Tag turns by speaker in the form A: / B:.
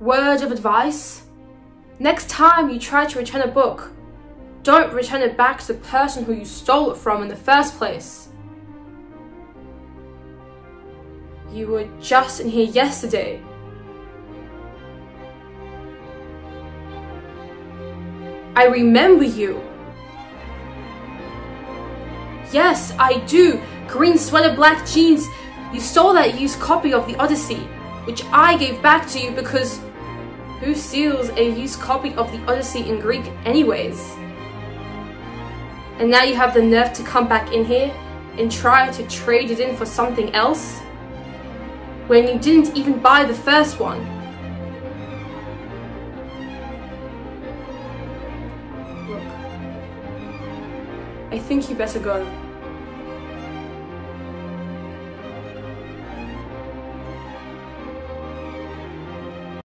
A: word of advice? Next time you try to return a book, don't return it back to the person who you stole it from in the first place. You were just in here yesterday. I remember you. Yes, I do. Green sweater, black jeans. You stole that used copy of the Odyssey, which I gave back to you because who steals a used copy of the Odyssey in Greek anyways? And now you have the nerve to come back in here and try to trade it in for something else? When you didn't even buy the first one. Look, I think you better go.